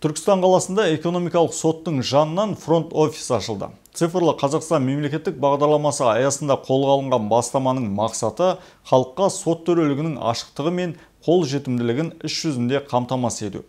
Түркістан қаласында экономикалық соттың жанынан фронт офис ашылды. Цифрлы Қазақстан мемлекеттік бағдарламасы аясында қолға алынған бастаманың мақсаты халыққа сот төрелігінің ашықтығы мен қол жетімділігін іс жүзінде қамтамасыз ету.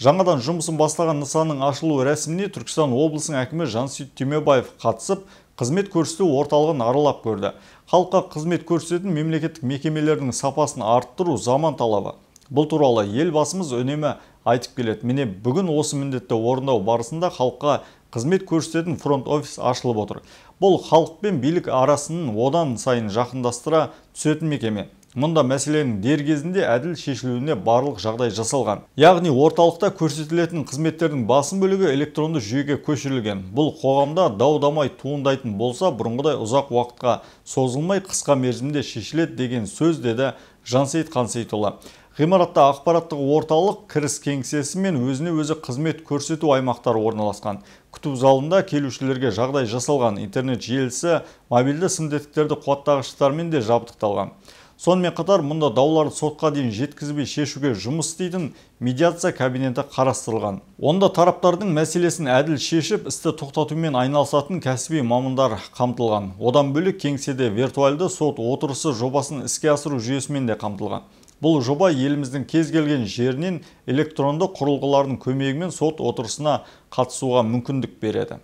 Жаңадан жұмысын бастаған нысанның ашылу рәсіміне Түркістан облысының әкімі Жансүйт Түймебаев қатысып, қызмет көрсету орталығын аралап көрді. Халыққа қызмет көрсететін мемлекеттік мекемелердің сапасын арттыру заман талабы. Бұл туралы елбасымыз үнемі айтып келеді. Міне бүгін осы міндетті орындау барысында халыққа қызмет көрсететін фронт офис ашылып отыр. Бұл халық пен билік арасының одан сайын жақындастыра түсетін мекеме. Мұнда мәселенің дер кезінде әділ шешілуіне барлық жағдай жасалған. Яғни орталықта көрсетілетін қызметтердің басым бөлігі электронды жүйеге көшірілген. Бұл қоғамда дау-дамай туындайтын болса, бұрынғыдай ұзақ уақытқа созылмай қысқа мерзімде шешіледі деген сөз деді Жансейіт Қансейітұлы. Ғимаратта ақпараттық орталық кіріс кеңсесі мен өзіне өзі қызмет көрсету аймақтары орналасқан. Күту залында келушілерге жағдай жасалған интернет желісі мобильді сымдетіктерді қуаттағыштармен де жабдықталған. Сонымен қатар мұнда дауларды сотқа дейін жеткізбей шешуге жұмыс істейтін медиация кабинеті қарастырылған. Онда тараптардың мәселесін әділ шешіп, істі тоқтатумен айналысатын кәсіби мамандар қамтылған. Одан бөлек кеңседе виртуальды сот отырысы жобасын іске асыру жүйесімен де қамтылған. Бұл жоба еліміздің кез келген жерінен электронды құрылғылардың көмегімен сот отырысына қатысуға мүмкіндік береді